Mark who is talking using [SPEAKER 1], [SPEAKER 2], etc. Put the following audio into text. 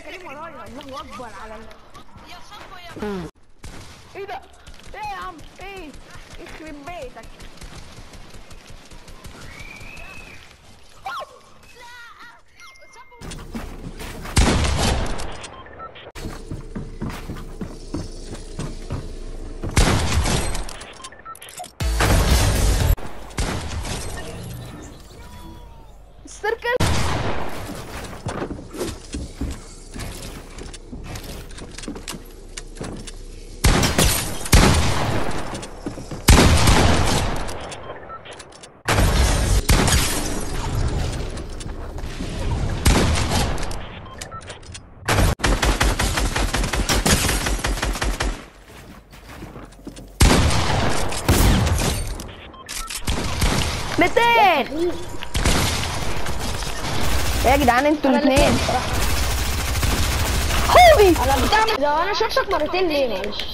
[SPEAKER 1] جايين ورايا. الله أكبر على ال...
[SPEAKER 2] يا صفو يا
[SPEAKER 1] إيه ده؟ إيه يا عم؟ إيه؟ يخرب بيتك. السيركل ميتين يا جدعان أنتوا الاثنين هوبي!
[SPEAKER 3] ده أنا شفتك مرتين ليه؟ معلش.